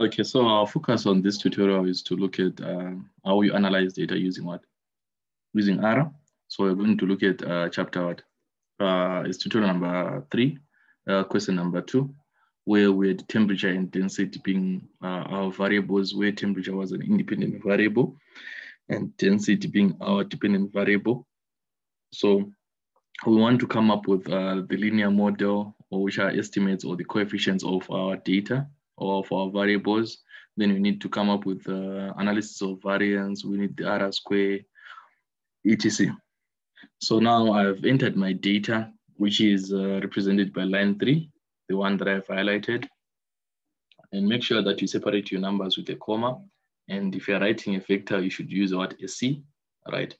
Okay, so our focus on this tutorial is to look at uh, how you analyze data using what? Using R. So we're going to look at uh, chapter what? Uh, it's tutorial number three, uh, question number two, where we had temperature and density being uh, our variables, where temperature was an independent variable and density being our dependent variable. So we want to come up with uh, the linear model or which are estimates or the coefficients of our data of our variables. Then we need to come up with uh, analysis of variance. We need the R square, etc. So now I've entered my data, which is uh, represented by line three, the one that I've highlighted. And make sure that you separate your numbers with a comma. And if you're writing a vector, you should use what, a C, right?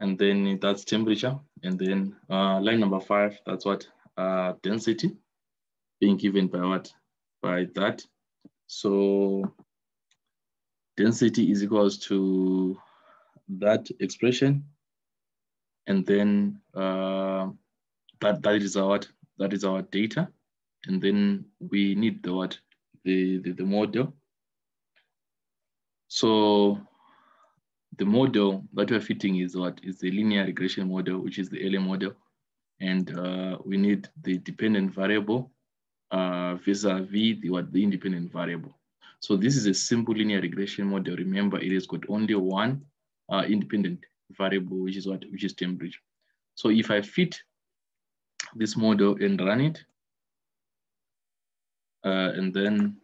And then that's temperature. And then uh, line number five, that's what, uh, density being given by what, by that. So density is equals to that expression. And then uh, that, that is our that is our data. And then we need the what the, the, the model. So the model that we're fitting is what is the linear regression model, which is the lm model. And uh, we need the dependent variable uh, vis-a-vis the, what, the independent variable. So this is a simple linear regression model. Remember, it has got only one uh, independent variable, which is what, which is temperature. So if I fit this model and run it, uh, and then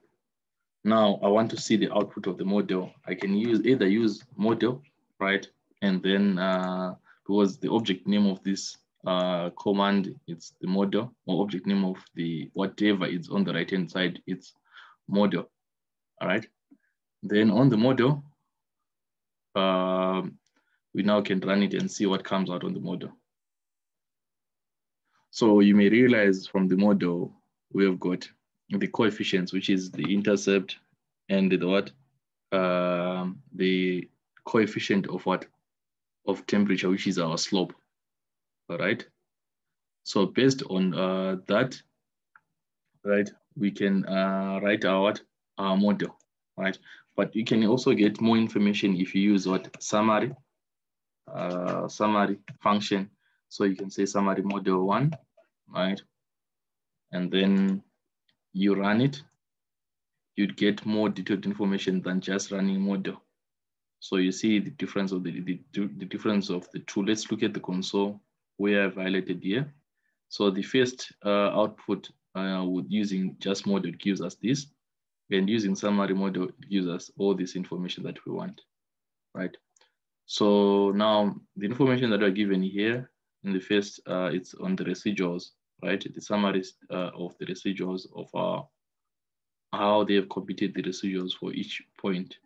now I want to see the output of the model. I can use either use model, right? And then uh, because the object name of this uh, command, it's the model or object name of the whatever is on the right hand side, it's model, all right? Then on the model, uh, we now can run it and see what comes out on the model. So you may realize from the model, we have got the coefficients, which is the intercept and the what? Uh, the coefficient of what? Of temperature, which is our slope all right? So based on uh, that, right, we can uh, write our, our model, right? But you can also get more information if you use what summary, uh, summary function. So you can say summary model one, right? And then you run it, you'd get more detailed information than just running model. So you see the difference of the, the, the difference of the two. Let's look at the console we have highlighted here. So the first uh, output uh, with using just model gives us this, and using summary model gives us all this information that we want, right? So now the information that are given here in the first, uh, it's on the residuals, right? The summaries uh, of the residuals of our, how they have computed the residuals for each point.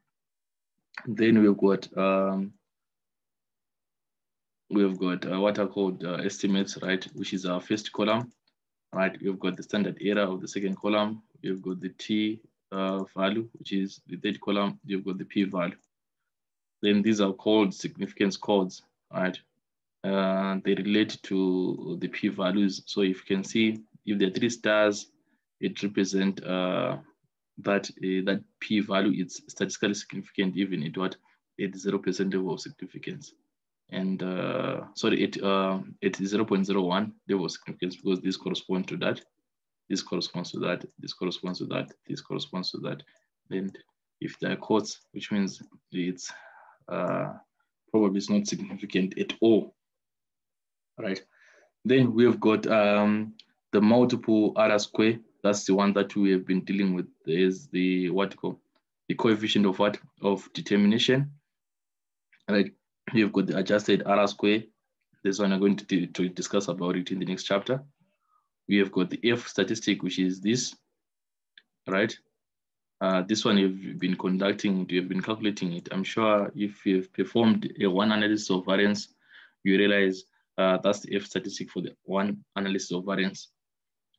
Then we've got um, we've got uh, what are called uh, estimates, right? Which is our first column, right? We've got the standard error of the second column. We've got the T uh, value, which is the third column. You've got the P value. Then these are called significance codes, right? Uh, they relate to the P values. So if you can see, if there are three stars, it represent uh, that uh, that P value is statistically significant even at what at 0% of significance and uh, sorry, it uh, it is 0.01 level significance because this corresponds to that, this corresponds to that, this corresponds to that, this corresponds to that. Then if there are quotes, which means it's uh, probably it's not significant at all, right? Then we have got um, the multiple R square. That's the one that we have been dealing with. Is the what you call the coefficient of what of determination, right? You've got the adjusted R square. This one I'm going to, to discuss about it in the next chapter. We have got the F statistic, which is this, right? Uh, this one you've been conducting, you've been calculating it. I'm sure if you've performed a one analysis of variance, you realize uh, that's the F statistic for the one analysis of variance.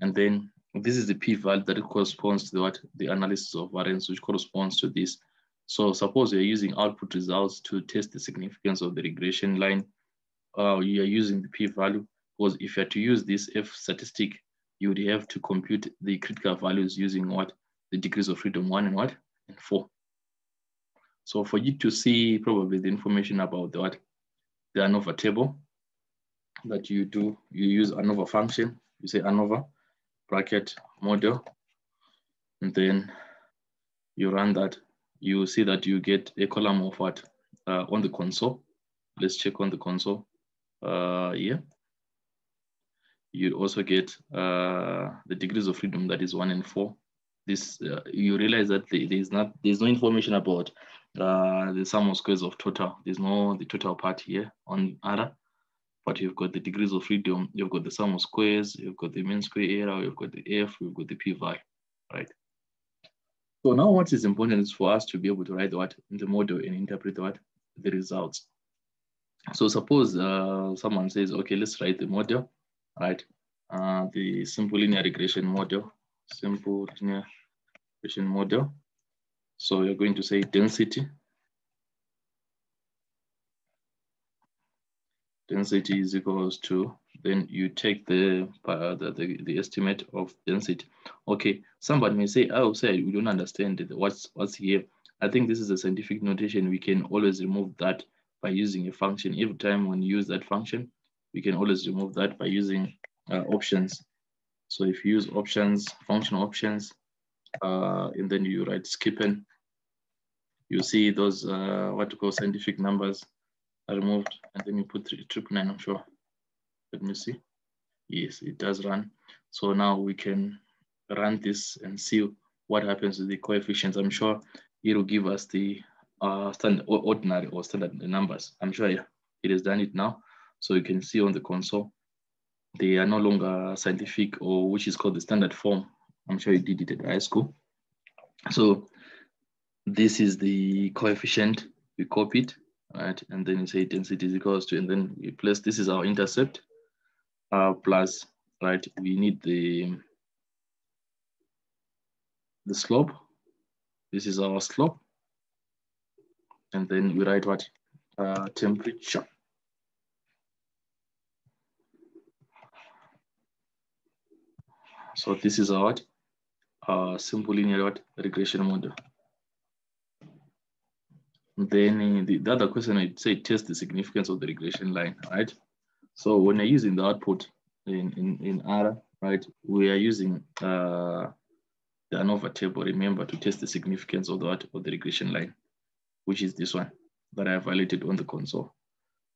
And then this is the p-value that corresponds to what, the analysis of variance, which corresponds to this. So suppose you're using output results to test the significance of the regression line, uh, you are using the p-value, because if you are to use this F statistic, you would have to compute the critical values using what? the degrees of freedom one and what? And four. So for you to see probably the information about what? The ANOVA table that you do, you use ANOVA function, you say ANOVA bracket model, and then you run that, you see that you get a column of what uh, on the console. Let's check on the console uh, here. You also get uh, the degrees of freedom that is one and four. This uh, you realize that there is not there's no information about uh, the sum of squares of total. There's no the total part here on ARA, but you've got the degrees of freedom. You've got the sum of squares. You've got the mean square error. You've got the F. You've got the p value, right? So now what is important is for us to be able to write what the model and interpret what the results. So suppose uh, someone says, okay, let's write the model, right? Uh, the simple linear regression model, simple linear regression model. So you're going to say density. Density is equals to then you take the, uh, the, the, the, estimate of density. Okay, somebody may say, oh, say we don't understand what's, what's here. I think this is a scientific notation. We can always remove that by using a function. Every time when you use that function, we can always remove that by using uh, options. So if you use options, function options, uh, and then you write scipen, you see those uh, what to call scientific numbers are removed, and then you put triple nine, I'm sure. Let me see. Yes, it does run. So now we can run this and see what happens with the coefficients. I'm sure it will give us the uh, standard ordinary or standard numbers. I'm sure yeah, it has done it now. So you can see on the console, they are no longer scientific or which is called the standard form. I'm sure you did it at high school. So this is the coefficient, we copy it, right? And then you say density is equals to, and then we place, this is our intercept uh, plus, right? We need the, the slope. This is our slope. And then we write what? Uh, temperature. So this is our what? Uh, simple linear regression model. Then the, the other question I'd say test the significance of the regression line, right? So when you're using the output in, in, in ARA, right, we are using uh, the ANOVA table, remember, to test the significance of the, of the regression line, which is this one that I have highlighted on the console.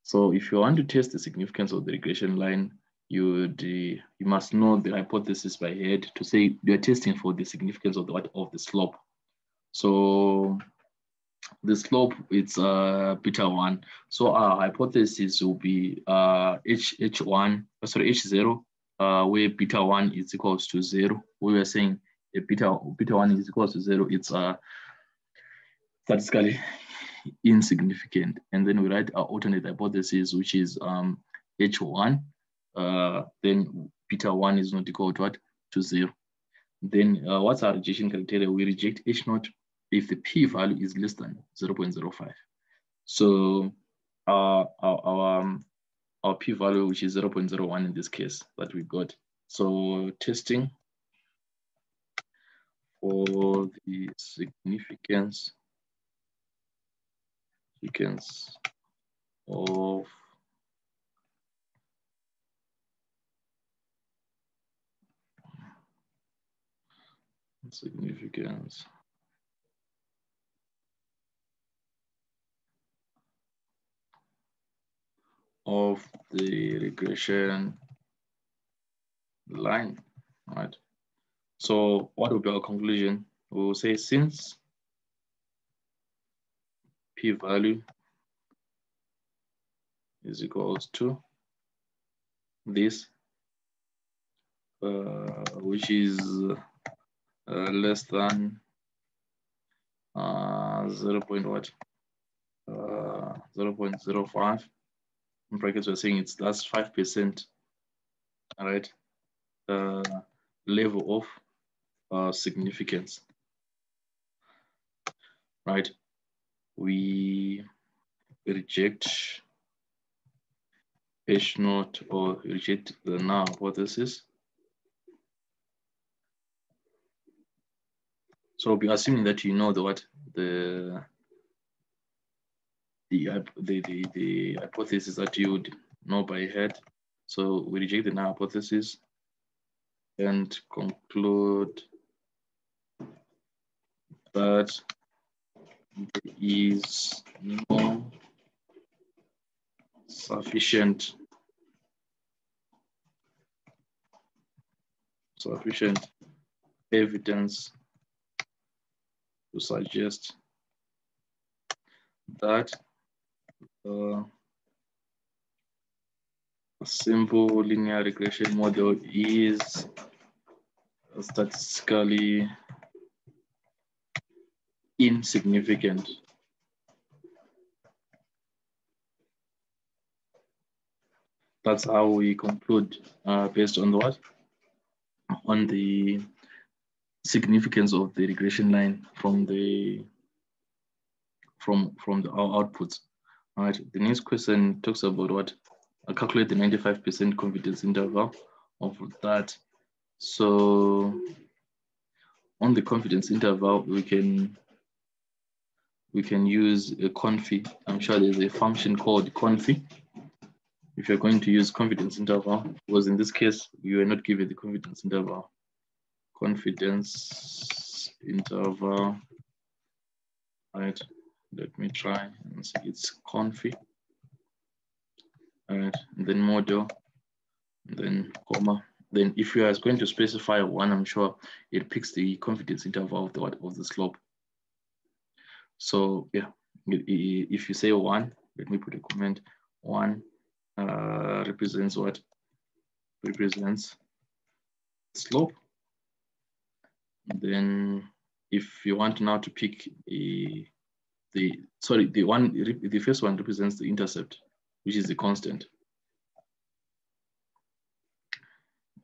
So if you want to test the significance of the regression line, you would, uh, you must know the hypothesis by head to say you're testing for the significance of the, of the slope. So the slope it's uh beta one. So our hypothesis will be uh h h1 uh, sorry h0 uh where beta one is equals to zero. We were saying a beta beta one is equals to zero. It's uh statistically insignificant. And then we write our alternate hypothesis, which is um h1. Uh, then beta one is not equal to what to zero. Then uh, what's our rejection criteria? We reject h naught if the p-value is less than 0.05. So our, our, our, um, our p-value, which is 0.01 in this case that we got. So testing for the significance, significance of significance of the regression line, right? So what will be our conclusion? We will say since p-value is equals to this, uh, which is uh, less than uh, 0. what? Uh, 0 0.05 in brackets, we're saying it's that's 5%, all right, uh, level of uh, significance, right? We reject H naught or reject the null hypothesis. So we're assuming that you know the what the the the the, the hypothesis that you would know by head. So we reject the null hypothesis and conclude that there is no sufficient sufficient evidence to suggest that uh, a simple linear regression model is statistically insignificant. That's how we conclude uh, based on the what? On the significance of the regression line from the from from the our outputs. All right. The next question talks about what? I calculate the 95% confidence interval of that. So on the confidence interval, we can we can use a confi. I'm sure there's a function called confi. If you're going to use confidence interval, because in this case, you are not given the confidence interval. Confidence interval, right? Let me try and see it's confi. All right, then model, then comma. Then if you are going to specify one, I'm sure it picks the confidence interval of the, of the slope. So yeah, if you say one, let me put a comment, one uh, represents what? Represents slope. And then if you want now to pick a, the, sorry, the one, the first one represents the intercept, which is the constant.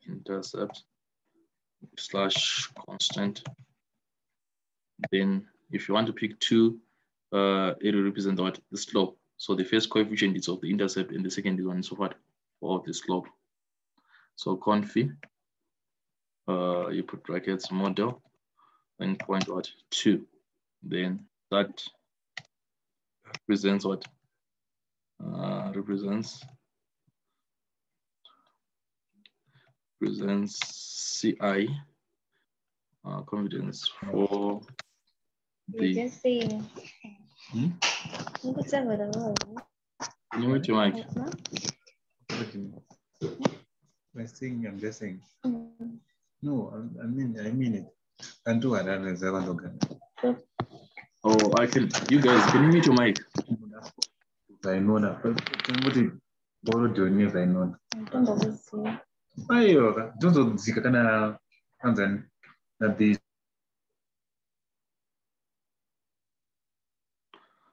Intercept slash constant. Then if you want to pick two, uh, it will represent what? The slope. So the first coefficient is of the intercept and the second is one so what? For the slope. So confi, uh, you put brackets model and point what? Two. Then that represents what? Uh, represents represents CI uh, confidence for You just saying. Hmm? Niko sawa na wewe. Can you mute your mic? I'm think I'm just saying. Mm. No, I, mean, I mean it. I mean it. Kantu anaweza kuondoka. Oh, I can. You guys, can you mute your mic? Zainona. Kuti boro joni zainona. Mpenda visi. Ayo, zozo zikakana kwanza na the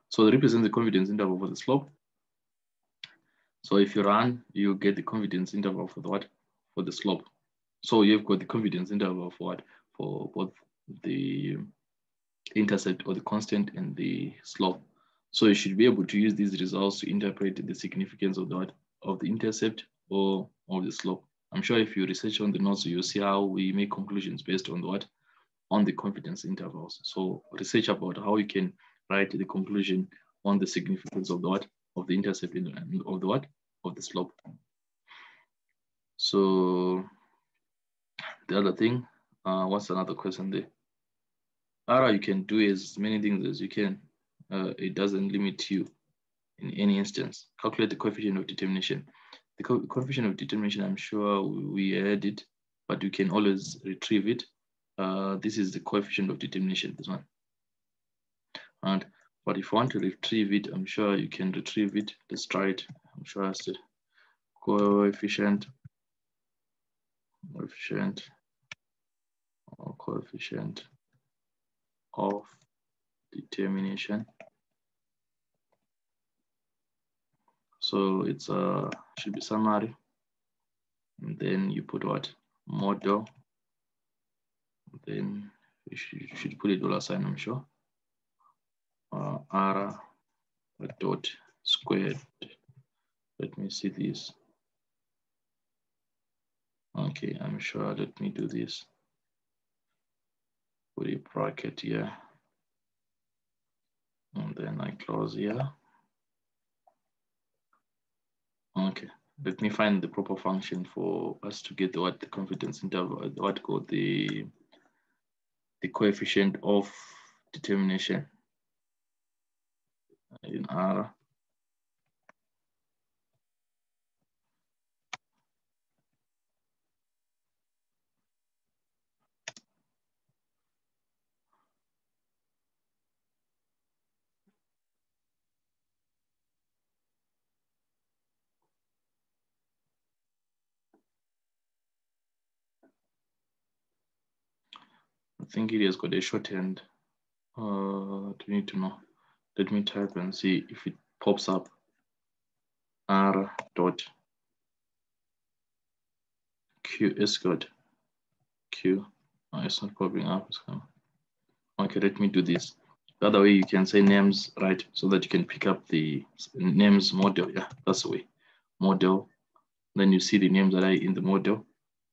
So it represents the confidence interval for the slope. So if you run, you get the confidence interval for the what? For the slope. So you've got the confidence interval for what? For both the intercept or the constant and the slope. So you should be able to use these results to interpret the significance of the? Of the intercept or of the slope. I'm sure if you research on the notes, you'll see how we make conclusions based on what? On the confidence intervals. So research about how you can write the conclusion on the significance of the what? Of the intercept and of the what? Of the slope. So the other thing, uh, what's another question there? Ara, you can do as many things as you can. Uh, it doesn't limit you in any instance. Calculate the coefficient of determination. The co coefficient of determination, I'm sure we had it, but you can always retrieve it. Uh, this is the coefficient of determination, this one. And but if you want to retrieve it, I'm sure you can retrieve it. Let's try it. I'm sure I the coefficient, coefficient, or coefficient of determination. So it's a should be summary. And then you put what? Model. Then you should, you should put a dollar sign, I'm sure uh, r dot squared. Let me see this. Okay, I'm sure. Let me do this. Put a bracket here. And then I close here. Okay, let me find the proper function for us to get what the confidence interval, what called the the coefficient of determination in R. think it has got a shorthand. Uh, do you need to know? Let me type and see if it pops up. R dot Q is good. Q. Oh, it's not popping up. Okay, let me do this. The other way you can say names, right? So that you can pick up the names model. Yeah, that's the way. Model. Then you see the names that are in the model.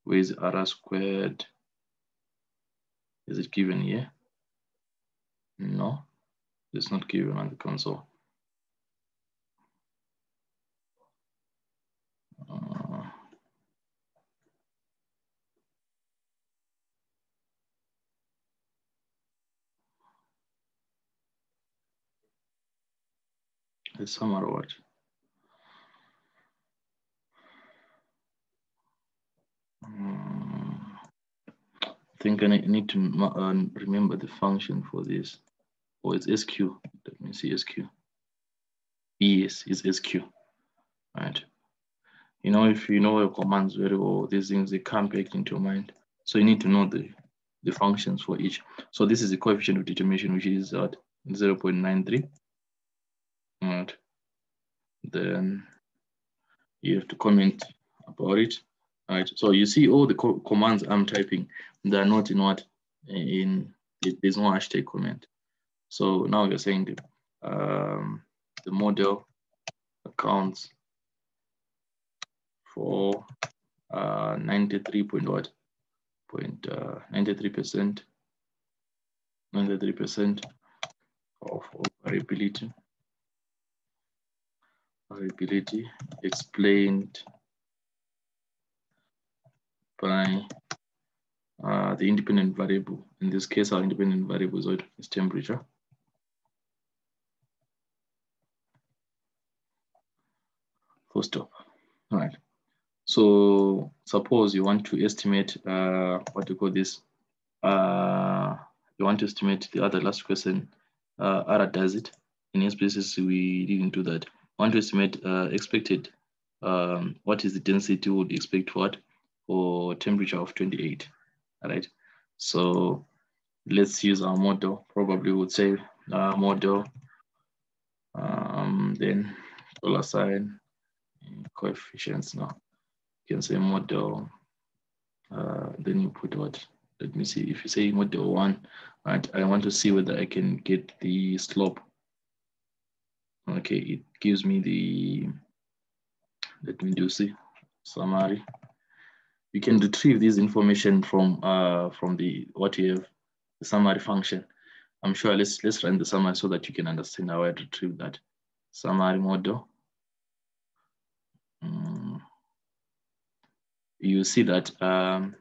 Where is R squared? Is it given here? No, it's not given on the console. Uh, it's somewhere what? I think I need to uh, remember the function for this. Oh, it's SQ. Let me see SQ. Yes, it's SQ. Right. You know, if you know your commands very well, these things they come back into your mind. So you need to know the, the functions for each. So this is the coefficient of determination, which is at 0 0.93. Right. Then you have to comment about it. All right. So you see all the co commands I'm typing, they're not in what in there's no hashtag comment. So now you're saying the um, the model accounts for uh, 93 point what point uh, 93 percent 93 percent of, of variability variability explained by uh, the independent variable. In this case, our independent variable is temperature. Full stop. All right. So suppose you want to estimate uh, what you call this. Uh, you want to estimate the other last question. Uh, ARA does it. In SPSS, we didn't do that. Want to estimate uh, expected. Um, what is the density would expect what for temperature of 28. All right. So let's use our model. Probably would say our model. Um, then dollar sign coefficients now. You can say model, uh, then you put what? Let me see, if you say model one, right, I want to see whether I can get the slope. Okay, it gives me the, let me do see, summary. You can retrieve this information from uh, from the what you have, the summary function. I'm sure let's let's run the summary so that you can understand how I retrieve that summary model. Um, you see that um,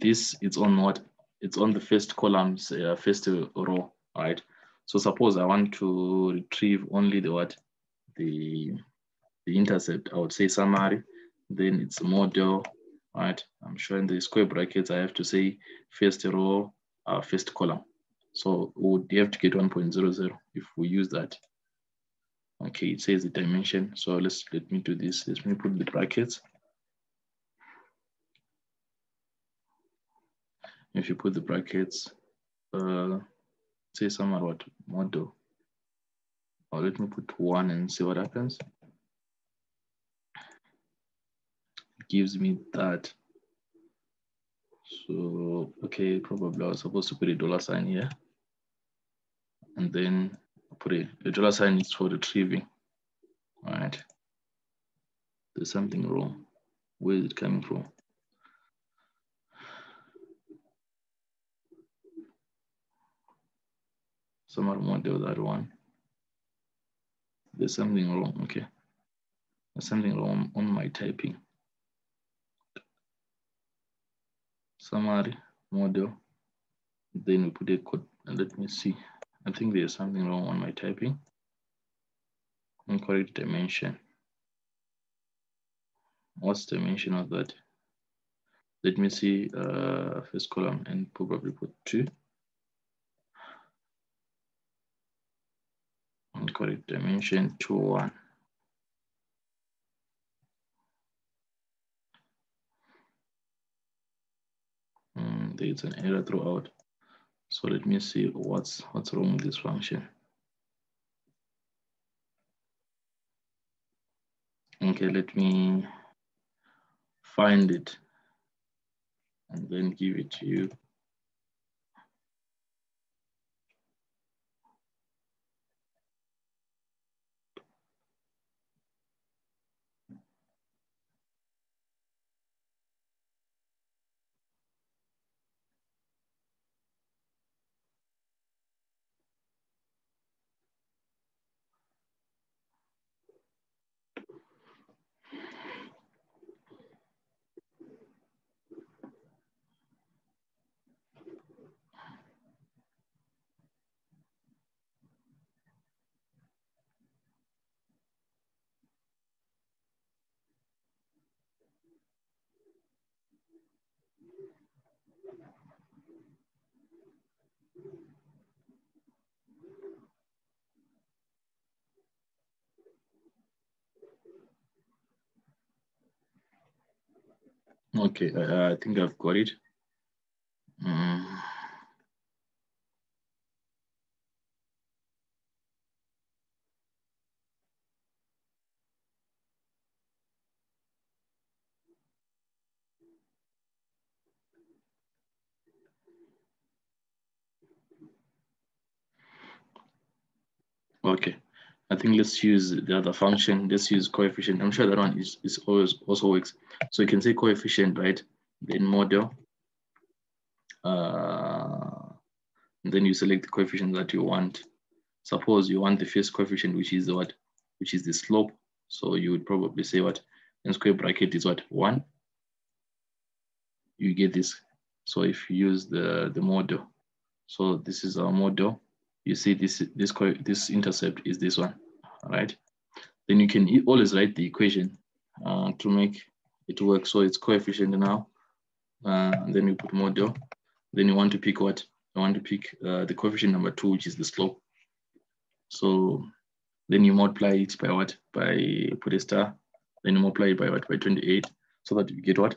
this is on what it's on the first columns, uh, first row, right? So suppose I want to retrieve only the what the the intercept. I would say summary, then it's model, right? I'm showing the square brackets. I have to say first row, uh, first column. So we would have to get 1.00 if we use that. Okay, it says the dimension. So let's let me do this. Let me put the brackets. If you put the brackets, uh, say somewhere what model. Or let me put one and see what happens. It gives me that. So, okay, probably I was supposed to put a dollar sign here. And then put a, a dollar sign is for retrieving. All right. There's something wrong. Where is it coming from? summary model, that one. There's something wrong, okay. There's something wrong on my typing. Summary model, then we put a code, let me see. I think there's something wrong on my typing. Incorrect dimension. What's the dimension of that? Let me see uh, first column and probably put two. Incorrect dimension two one. Mm, there's an error throughout. So let me see what's what's wrong with this function. Okay, let me find it and then give it to you. Okay, uh, I think I've got it. Mm. Okay, I think let's use the other function. Let's use coefficient. I'm sure that one is, is always also works. So you can say coefficient, right? Then model. Uh, then you select the coefficient that you want. Suppose you want the first coefficient, which is what? Which is the slope. So you would probably say what? And square bracket is what? One. You get this. So if you use the, the model, so this is our model you see this this this intercept is this one, right? Then you can always write the equation uh, to make it work. So it's coefficient now. Uh, then you put model. Then you want to pick what? I want to pick uh, the coefficient number two, which is the slope. So then you multiply it by what? By put a star. Then you multiply it by what? By 28. So that you get what?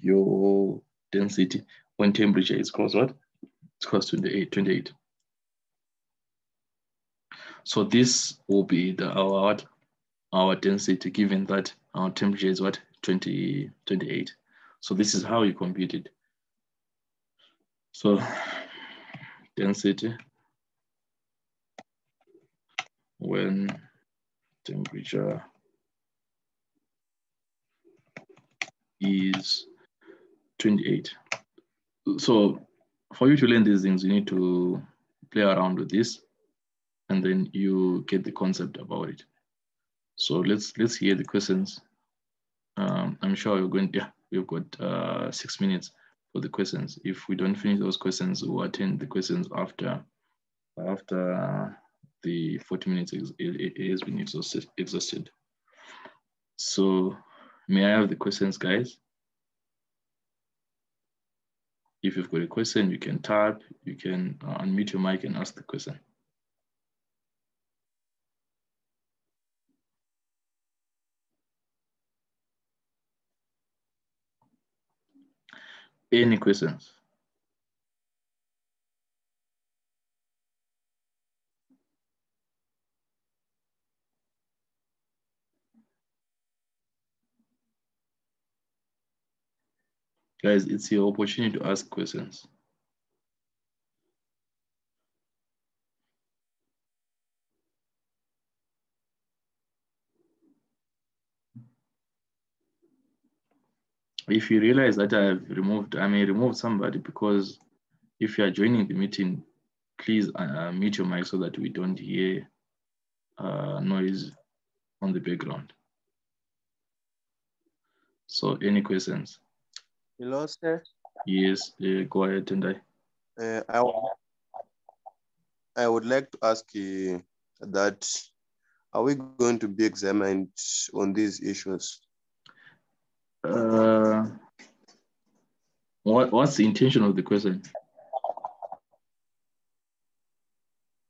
Your density when temperature is close what? It's close to 28. 28. So this will be the our our density given that our temperature is what 20 28. So this is how you compute it. So density when temperature is 28. So for you to learn these things, you need to play around with this and then you get the concept about it. So let's let's hear the questions. Um, I'm sure you're going. Yeah, we've got uh, six minutes for the questions. If we don't finish those questions, we'll attend the questions after after the 40 minutes has been exhausted, exhausted. So may I have the questions, guys? If you've got a question, you can type, you can uh, unmute your mic and ask the question. Any questions? Guys, it's your opportunity to ask questions. If you realize that I've removed, I may remove somebody because if you are joining the meeting, please uh, mute your mic so that we don't hear uh, noise on the background. So any questions? Hello, sir. Yes, uh, go ahead, Tendai. Uh, I, I would like to ask you that are we going to be examined on these issues? Uh, what, what's the intention of the question?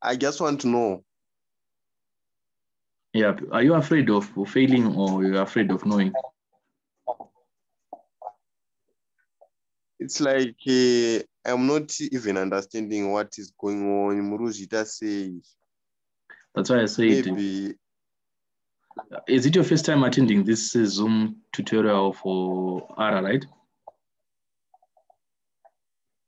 I just want to know. Yeah, are you afraid of failing or you're afraid of knowing? It's like uh, I'm not even understanding what is going on. Murujita says That's why I said, maybe is it your first time attending this uh, Zoom tutorial for ARA, right?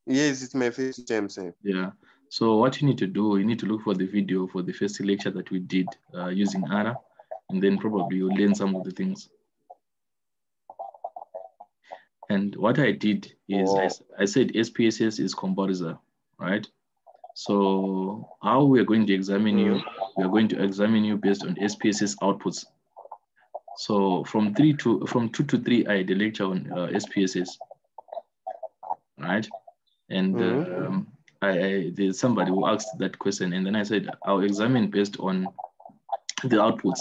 yes, it's my first time, sir. Yeah. So what you need to do, you need to look for the video for the first lecture that we did uh, using ARA, and then probably you'll learn some of the things. And what I did is I said SPSS is comparator, right? So how we are going to examine you, we are going to examine you based on SPSS outputs. So from three to from two to three, I had a lecture on uh, SPSS, right? And Mhm. um, I, I there's somebody who asked that question, and then I said I'll examine based on the outputs,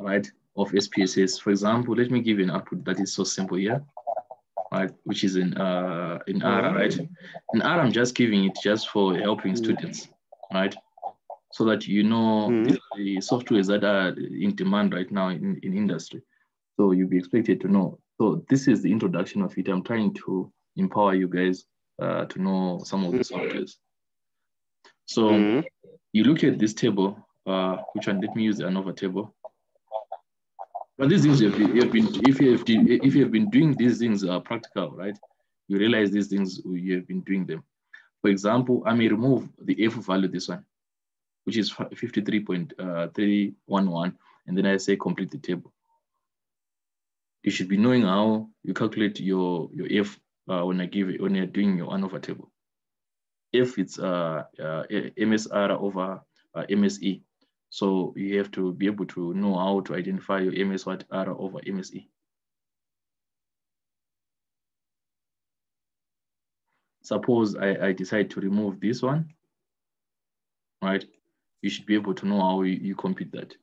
right, of SPSS. For example, let me give you an output that is so simple here, right, which is in uh in ARA, right? In ARA, I'm just giving it just for helping students, right? So that you know Mhm. are the softwares that are in demand right now in, in industry. So you'll be expected to know. So this is the introduction of it. I'm trying to empower you guys uh, to know some of the softwares. So Mhm. you look at this table, uh, which one? Let me use the ANOVA table. But these things you have been, you have been if you have been, if you have been doing these things uh, practical, right? You realize these things you have been doing them. For example, I may remove the F value, this one, which is 53.311, and then I say complete the table. You should be knowing how you calculate your, your F uh, when I give it, when you're doing your ANOVA table. If it's uh, uh, MSR over uh, MSE, so you have to be able to know how to identify your MS what R over MSE. Suppose I, I decide to remove this one, right? You should be able to know how you, you compute that.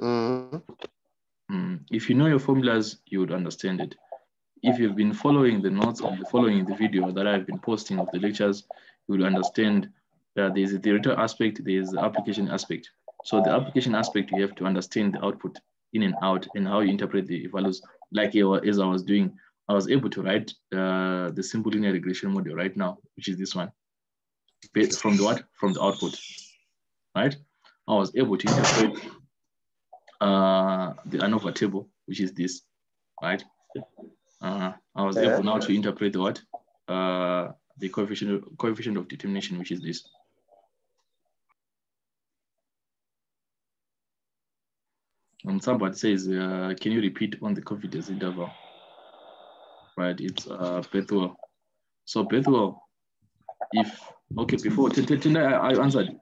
Mhm. Mm, If you know your formulas, you would understand it. If you've been following the notes and following the video that I've been posting of the lectures, you will understand that there's a theoretical aspect, there's the application aspect. So the application aspect, you have to understand the output in and out and how you interpret the values. Like as I was doing, I was able to write uh, the simple linear regression model right now, which is this one, from the what? From the output, right? I was able to interpret uh, the ANOVA table, which is this, right? Uh, I was able now to interpret the what? Uh, the coefficient, coefficient of determination, which is this. And somebody says, uh, can you repeat on the confidence interval? Right, it's uh, Bethwell. So Bethwell, if, okay, before, I answered.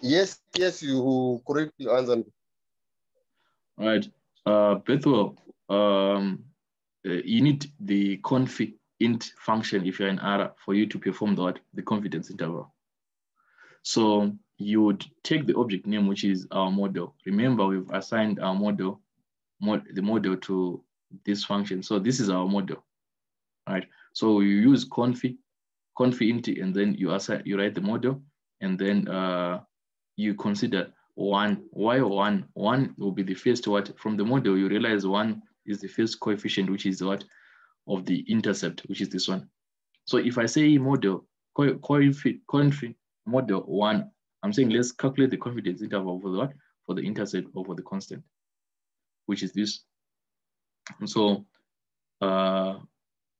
Yes, yes, you correctly answered. Right. Uh, Bethwell, um, uh, you need the conf int function if you're in R for you to perform the what? The confidence interval. So you would take the object name, which is our model. Remember, we've assigned our model, mod, the model to this function. So this is our model, right? So you use conf, conf int, and then you assign, you write the model, and then uh, you consider one. Why one? One will be the first what from the model. You realize one is the first coefficient, which is what of the intercept, which is this one. So if I say model co- conf, conf model one, I'm saying let's calculate the confidence interval for the what for the intercept over the constant, which is this. And so uh,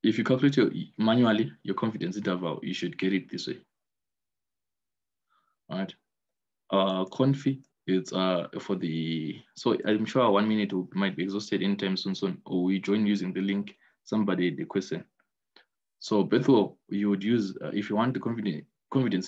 if you calculate your manually your confidence interval, you should get it this way. All right uh, confi it's uh, for the, so I'm sure one minute might be exhausted anytime soon, soon, or we join using the link, somebody the question. So Bethwell, you would use, uh, if you want the confidence, confidence